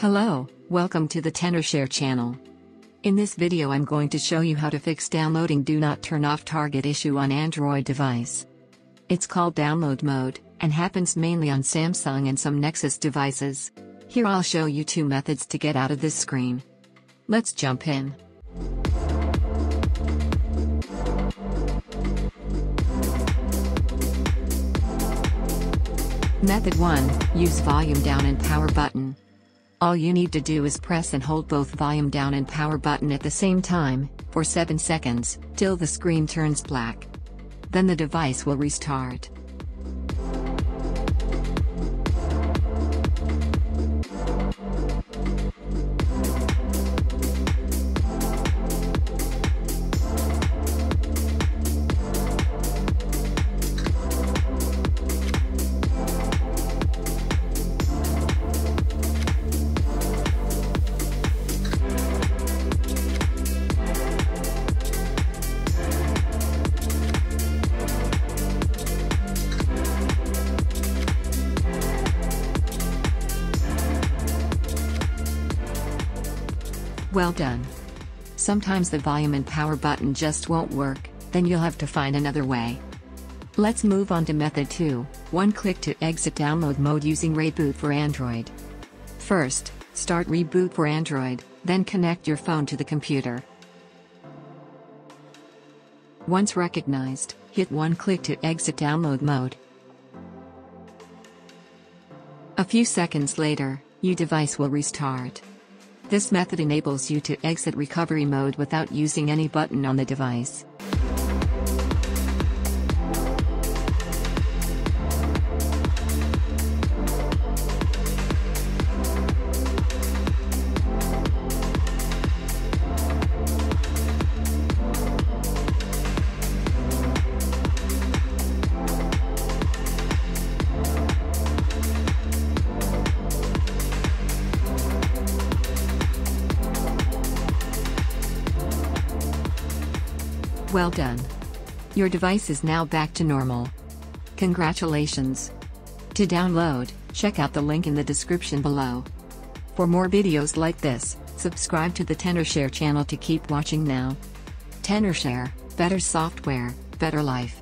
Hello, welcome to the Tenorshare channel. In this video I'm going to show you how to fix downloading Do Not Turn Off Target issue on Android device. It's called download mode, and happens mainly on Samsung and some Nexus devices. Here I'll show you two methods to get out of this screen. Let's jump in. Method 1, use volume down and power button. All you need to do is press and hold both volume down and power button at the same time, for 7 seconds, till the screen turns black. Then the device will restart. Well done. Sometimes the volume and power button just won't work, then you'll have to find another way. Let's move on to method 2, one click to exit download mode using ReiBoot for Android. First, start ReiBoot for Android, then connect your phone to the computer. Once recognized, hit one click to exit download mode. A few seconds later, your device will restart. This method enables you to exit recovery mode without using any button on the device. Well done. Your device is now back to normal. Congratulations. To download, check out the link in the description below. For more videos like this, subscribe to the Tenorshare channel to keep watching now. Tenorshare, better software, better life.